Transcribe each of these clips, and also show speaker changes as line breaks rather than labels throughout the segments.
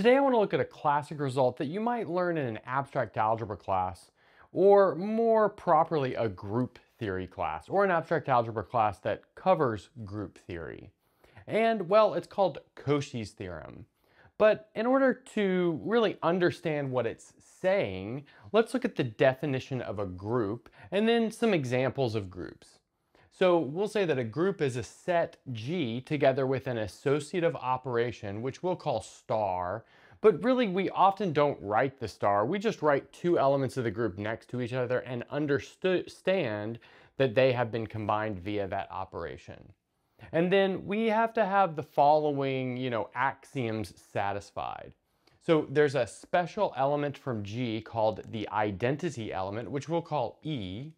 Today I want to look at a classic result that you might learn in an abstract algebra class, or more properly a group theory class, or an abstract algebra class that covers group theory. And well, it's called Cauchy's theorem. But in order to really understand what it's saying, let's look at the definition of a group and then some examples of groups. So we'll say that a group is a set G together with an associative operation, which we'll call star, but really we often don't write the star. We just write two elements of the group next to each other and understand that they have been combined via that operation. And then we have to have the following, you know, axioms satisfied. So there's a special element from G called the identity element, which we'll call E.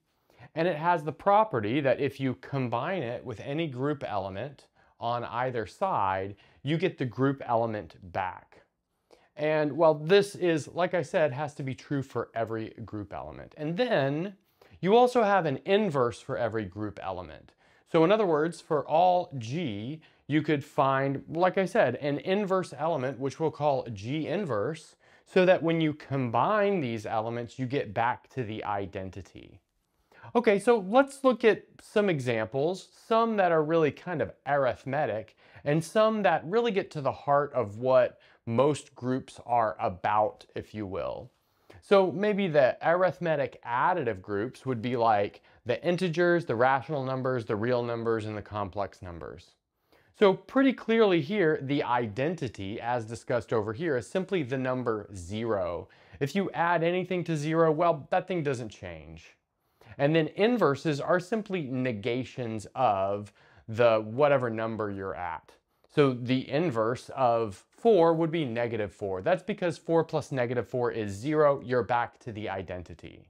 And it has the property that if you combine it with any group element on either side, you get the group element back. And well, this is, like I said, has to be true for every group element. And then you also have an inverse for every group element. So in other words, for all G, you could find, like I said, an inverse element, which we'll call G inverse, so that when you combine these elements, you get back to the identity. Okay, so let's look at some examples, some that are really kind of arithmetic, and some that really get to the heart of what most groups are about, if you will. So maybe the arithmetic additive groups would be like the integers, the rational numbers, the real numbers, and the complex numbers. So pretty clearly here, the identity, as discussed over here, is simply the number zero. If you add anything to zero, well, that thing doesn't change. And then inverses are simply negations of the whatever number you're at. So the inverse of 4 would be negative 4. That's because 4 plus negative 4 is 0. You're back to the identity.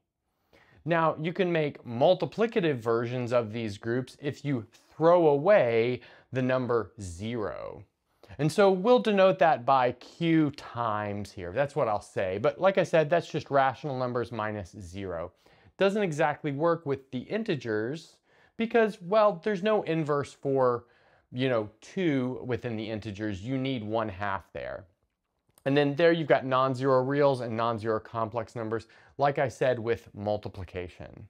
Now, you can make multiplicative versions of these groups if you throw away the number 0. And so we'll denote that by q times here. That's what I'll say. But like I said, that's just rational numbers minus 0 doesn't exactly work with the integers because, well, there's no inverse for, you know, 2 within the integers. You need 1 half there. And then there you've got non-zero reals and non-zero complex numbers, like I said, with multiplication.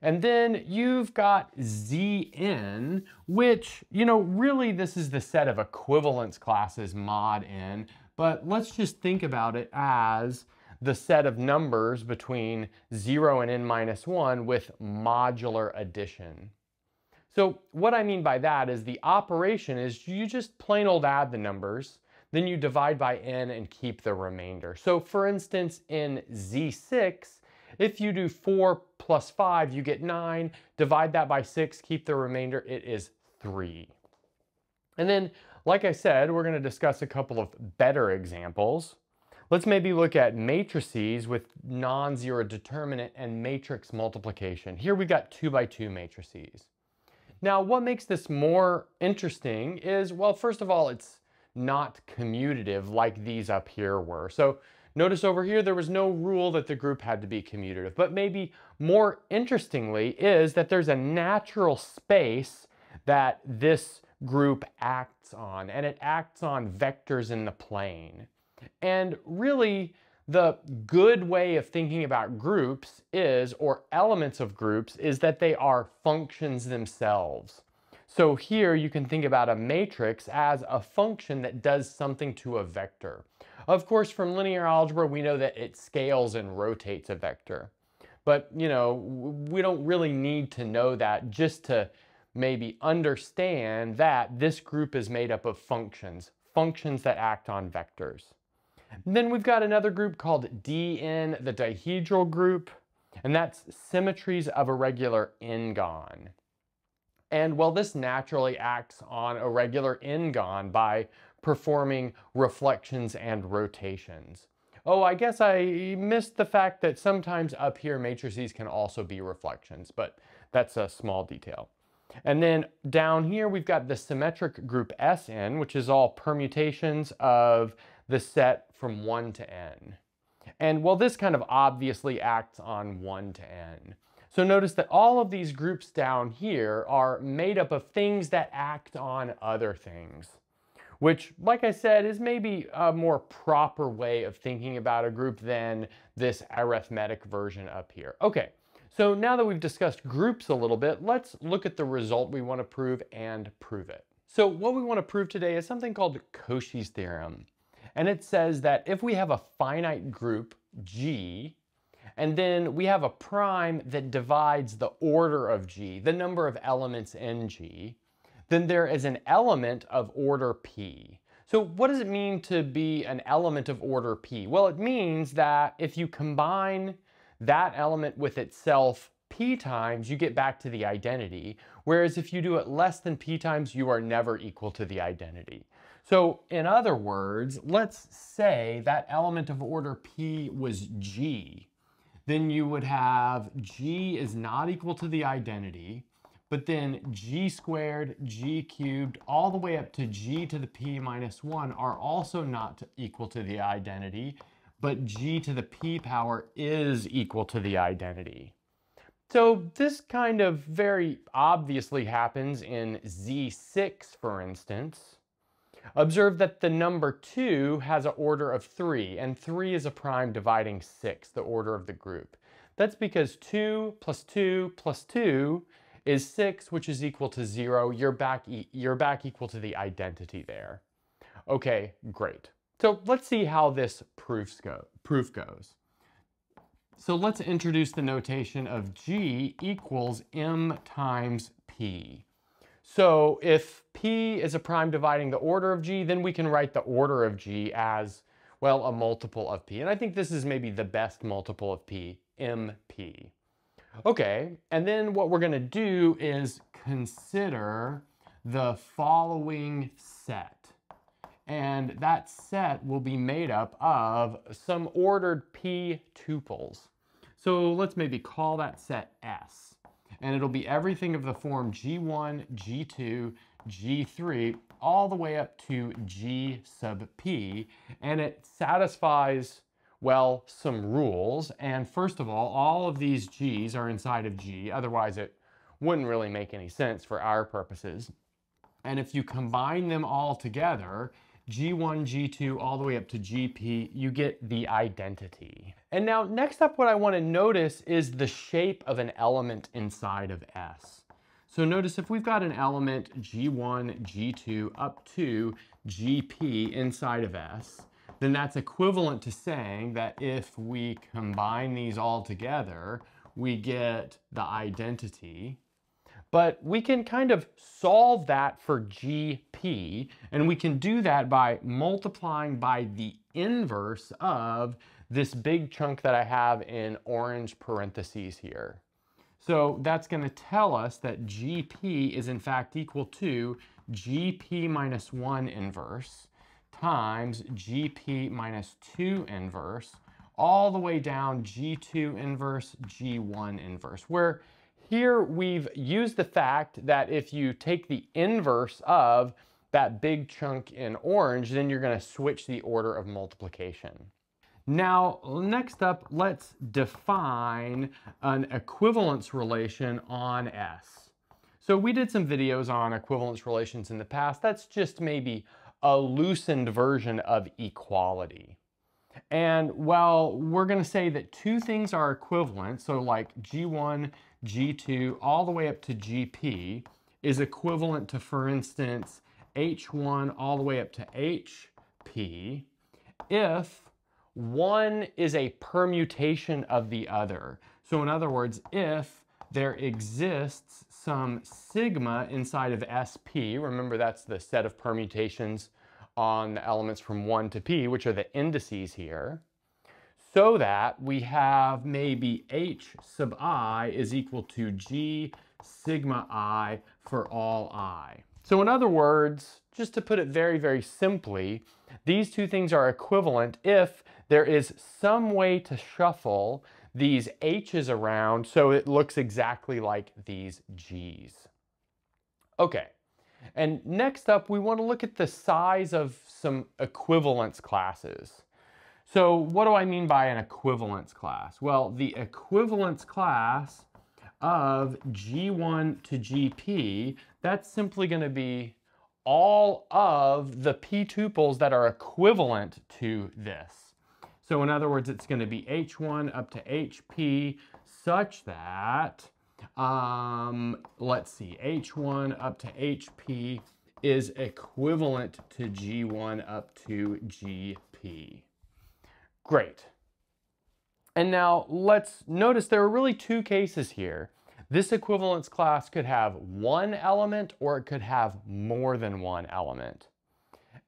And then you've got Zn, which, you know, really this is the set of equivalence classes mod n, but let's just think about it as the set of numbers between 0 and n minus 1 with modular addition. So what I mean by that is the operation is you just plain old add the numbers, then you divide by n and keep the remainder. So for instance, in Z6, if you do 4 plus 5, you get 9. Divide that by 6, keep the remainder, it is 3. And then, like I said, we're going to discuss a couple of better examples. Let's maybe look at matrices with non-zero determinant and matrix multiplication. Here we've got two by two matrices. Now, what makes this more interesting is, well, first of all, it's not commutative like these up here were. So notice over here, there was no rule that the group had to be commutative, but maybe more interestingly is that there's a natural space that this group acts on, and it acts on vectors in the plane. And really, the good way of thinking about groups is, or elements of groups, is that they are functions themselves. So here you can think about a matrix as a function that does something to a vector. Of course, from linear algebra, we know that it scales and rotates a vector. But, you know, we don't really need to know that just to maybe understand that this group is made up of functions, functions that act on vectors. Then we've got another group called Dn, the dihedral group, and that's symmetries of a regular n-gon. And well, this naturally acts on a regular n-gon by performing reflections and rotations. Oh, I guess I missed the fact that sometimes up here matrices can also be reflections, but that's a small detail. And then down here we've got the symmetric group Sn, which is all permutations of the set from 1 to n. And well, this kind of obviously acts on 1 to n. So notice that all of these groups down here are made up of things that act on other things. which, like I said, is maybe a more proper way of thinking about a group than this arithmetic version up here. Okay, so now that we've discussed groups a little bit, let's look at the result we want to prove and prove it. So what we want to prove today is something called Cauchy's theorem. And it says that if we have a finite group, G, and then we have a prime that divides the order of G, the number of elements in G, then there is an element of order P. So what does it mean to be an element of order P? Well, it means that if you combine that element with itself P times, you get back to the identity. Whereas if you do it less than P times, you are never equal to the identity. So in other words, let's say that element of order P was G. Then you would have G is not equal to the identity but then g squared, g cubed, all the way up to g to the p minus 1 are also not equal to the identity, but g to the p power is equal to the identity. So this kind of very obviously happens in Z6, for instance. Observe that the number 2 has an order of 3, and 3 is a prime dividing 6, the order of the group. That's because 2 plus 2 plus 2 is 6, which is equal to 0. You're back, e you're back equal to the identity there. Okay, great. So let's see how this go, proof goes. So let's introduce the notation of G equals M times P. So if P is a prime dividing the order of G, then we can write the order of G as, well, a multiple of P. And I think this is maybe the best multiple of P, MP. Okay, and then what we're gonna do is consider the following set. And that set will be made up of some ordered p tuples. So let's maybe call that set S. And it'll be everything of the form G1, G2, G3, all the way up to G sub p. And it satisfies well, some rules. And first of all, all of these G's are inside of G, otherwise it wouldn't really make any sense for our purposes. And if you combine them all together, G1, G2, all the way up to GP, you get the identity. And now next up what I want to notice is the shape of an element inside of S. So notice if we've got an element G1, G2 up to GP inside of S, then that's equivalent to saying that if we combine these all together, we get the identity. But we can kind of solve that for GP, and we can do that by multiplying by the inverse of this big chunk that I have in orange parentheses here. So that's going to tell us that GP is in fact equal to GP minus 1 inverse times GP minus 2 inverse all the way down G2 inverse, G1 inverse, where here we've used the fact that if you take the inverse of that big chunk in orange, then you're going to switch the order of multiplication. Now, next up, let's define an equivalence relation on S. So we did some videos on equivalence relations in the past. That's just maybe a loosened version of equality. And well, we're going to say that two things are equivalent, so like G1, G2, all the way up to GP is equivalent to, for instance, H1 all the way up to HP, if one is a permutation of the other. So in other words, if there exists some sigma inside of SP. Remember, that's the set of permutations on the elements from 1 to p, which are the indices here, so that we have maybe h sub i is equal to g sigma i for all i. So in other words, just to put it very, very simply, these two things are equivalent if there is some way to shuffle these H's around so it looks exactly like these G's. Okay, and next up we want to look at the size of some equivalence classes. So what do I mean by an equivalence class? Well, the equivalence class of G1 to GP, that's simply going to be all of the p tuples that are equivalent to this. So in other words, it's going to be h1 up to hp such that, um, let's see, h1 up to hp is equivalent to g1 up to gp. Great. And now let's notice there are really two cases here. This equivalence class could have one element or it could have more than one element.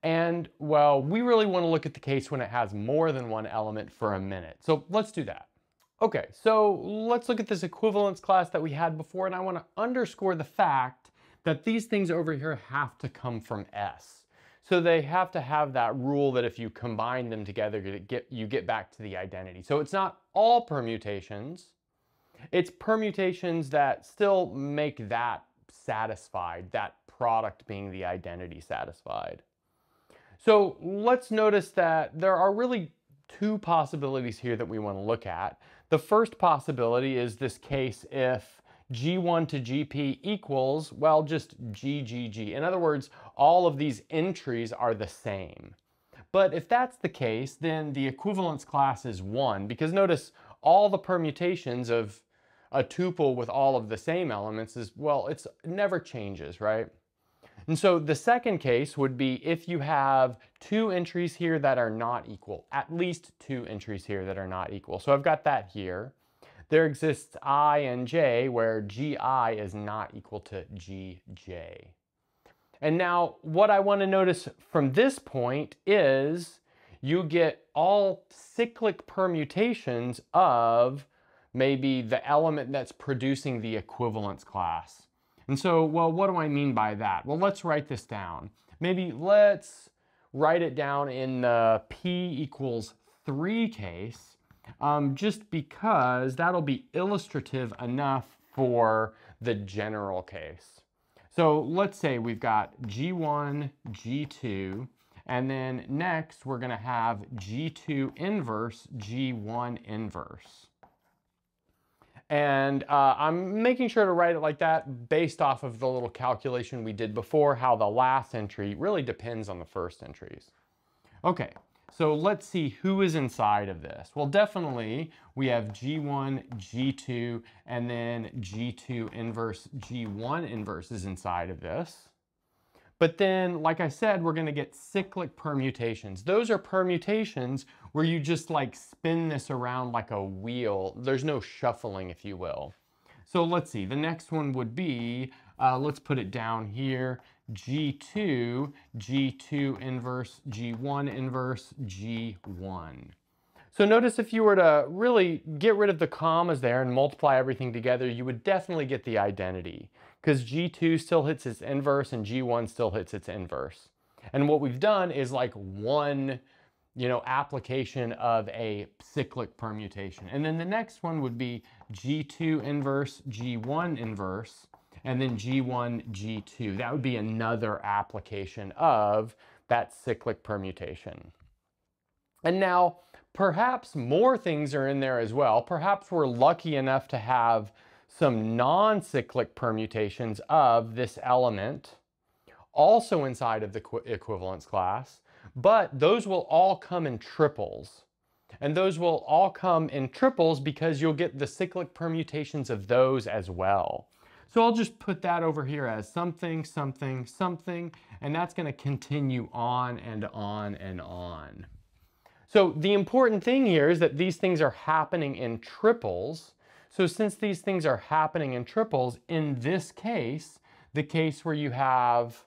And well, we really want to look at the case when it has more than one element for a minute. So let's do that. Okay, so let's look at this equivalence class that we had before and I want to underscore the fact that these things over here have to come from S. So they have to have that rule that if you combine them together, you get, you get back to the identity. So it's not all permutations, it's permutations that still make that satisfied, that product being the identity satisfied. So let's notice that there are really two possibilities here that we want to look at. The first possibility is this case if G1 to GP equals, well, just GGG. In other words, all of these entries are the same. But if that's the case, then the equivalence class is 1, because notice all the permutations of a tuple with all of the same elements is, well, it's, it never changes, right? And so the second case would be if you have two entries here that are not equal, at least two entries here that are not equal. So I've got that here. There exists i and j where gi is not equal to gj. And now what I want to notice from this point is you get all cyclic permutations of maybe the element that's producing the equivalence class. And so, well, what do I mean by that? Well, let's write this down. Maybe let's write it down in the p equals 3 case, um, just because that'll be illustrative enough for the general case. So let's say we've got G1, G2, and then next we're gonna have G2 inverse, G1 inverse. And uh, I'm making sure to write it like that based off of the little calculation we did before, how the last entry really depends on the first entries. Okay, so let's see who is inside of this. Well, definitely we have G1, G2, and then G2 inverse, G1 inverse is inside of this. But then, like I said, we're gonna get cyclic permutations. Those are permutations where you just like spin this around like a wheel. There's no shuffling, if you will. So let's see, the next one would be, uh, let's put it down here, G2, G2 inverse, G1 inverse, G1. So notice if you were to really get rid of the commas there and multiply everything together, you would definitely get the identity because G2 still hits its inverse and G1 still hits its inverse. And what we've done is like one, you know, application of a cyclic permutation. And then the next one would be G2 inverse, G1 inverse, and then G1, G2. That would be another application of that cyclic permutation. And now Perhaps more things are in there as well. Perhaps we're lucky enough to have some non-cyclic permutations of this element also inside of the equivalence class, but those will all come in triples. And those will all come in triples because you'll get the cyclic permutations of those as well. So I'll just put that over here as something, something, something, and that's gonna continue on and on and on. So the important thing here is that these things are happening in triples. So since these things are happening in triples, in this case, the case where you have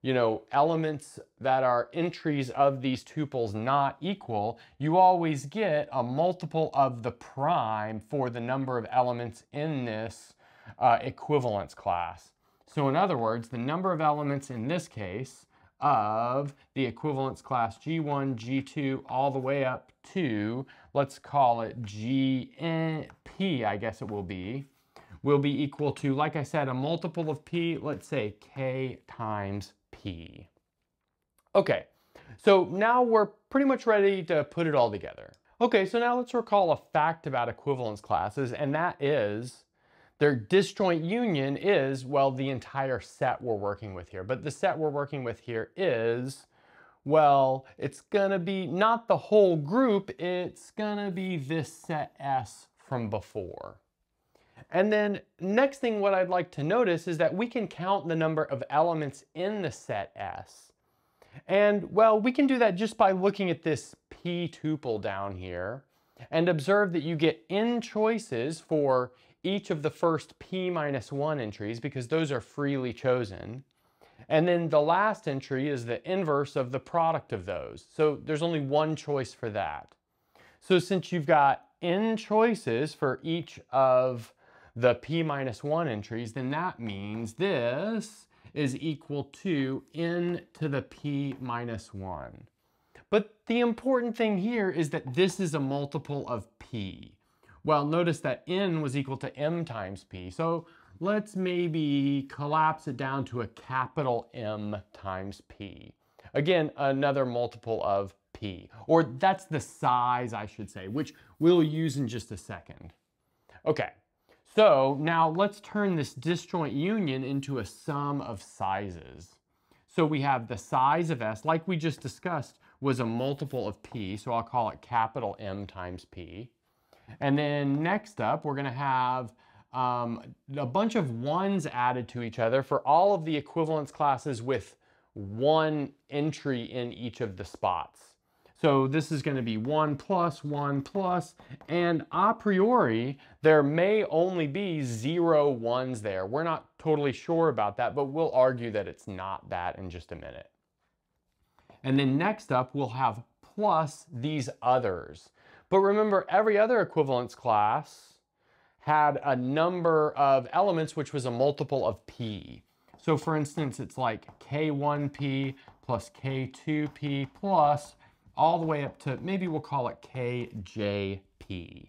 you know, elements that are entries of these tuples not equal, you always get a multiple of the prime for the number of elements in this uh, equivalence class. So in other words, the number of elements in this case of the equivalence class G1, G2, all the way up to, let's call it GP, I guess it will be, will be equal to, like I said, a multiple of P, let's say K times P. Okay, so now we're pretty much ready to put it all together. Okay, so now let's recall a fact about equivalence classes, and that is Their disjoint union is, well, the entire set we're working with here. But the set we're working with here is, well, it's gonna be not the whole group, it's gonna be this set S from before. And then next thing what I'd like to notice is that we can count the number of elements in the set S. And well, we can do that just by looking at this P tuple down here and observe that you get n choices for each of the first P minus one entries because those are freely chosen. And then the last entry is the inverse of the product of those. So there's only one choice for that. So since you've got n choices for each of the P minus one entries, then that means this is equal to n to the P minus one. But the important thing here is that this is a multiple of P. Well, notice that n was equal to m times p. So let's maybe collapse it down to a capital M times p. Again, another multiple of p, or that's the size, I should say, which we'll use in just a second. Okay, so now let's turn this disjoint union into a sum of sizes. So we have the size of S, like we just discussed, was a multiple of P, so I'll call it capital M times P. And then next up, we're gonna have um, a bunch of ones added to each other for all of the equivalence classes with one entry in each of the spots. So this is going to be 1 plus 1 plus, and a priori, there may only be zero ones there. We're not totally sure about that, but we'll argue that it's not that in just a minute. And then next up, we'll have plus these others. But remember, every other equivalence class had a number of elements which was a multiple of p. So for instance, it's like k1p plus k2p plus all the way up to, maybe we'll call it kjp.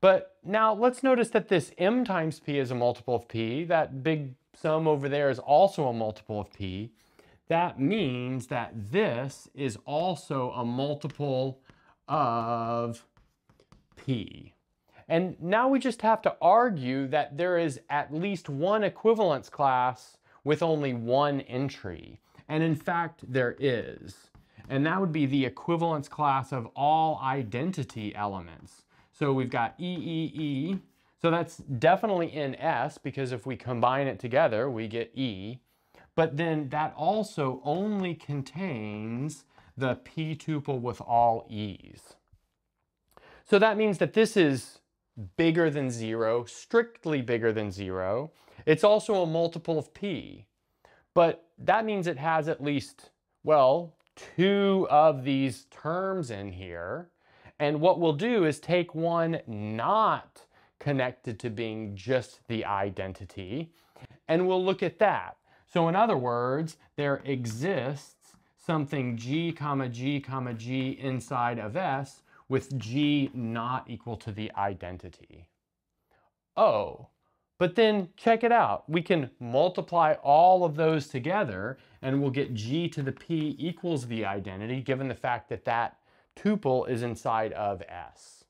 But now let's notice that this m times p is a multiple of p. That big sum over there is also a multiple of p. That means that this is also a multiple of P. And now we just have to argue that there is at least one equivalence class with only one entry. And in fact, there is. And that would be the equivalence class of all identity elements. So we've got EEE. So that's definitely in S because if we combine it together, we get E. But then that also only contains the p tuple with all e's. So that means that this is bigger than zero, strictly bigger than zero. It's also a multiple of p, but that means it has at least, well, two of these terms in here. And what we'll do is take one not connected to being just the identity, and we'll look at that. So in other words, there exists something g comma g comma g inside of S with g not equal to the identity. Oh, but then check it out. We can multiply all of those together and we'll get g to the p equals the identity given the fact that that tuple is inside of S.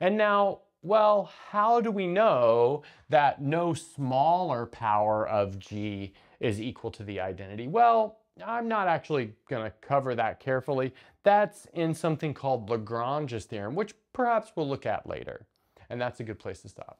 And now, well, how do we know that no smaller power of g is equal to the identity? Well, I'm not actually going to cover that carefully. That's in something called Lagrange's theorem, which perhaps we'll look at later. And that's a good place to stop.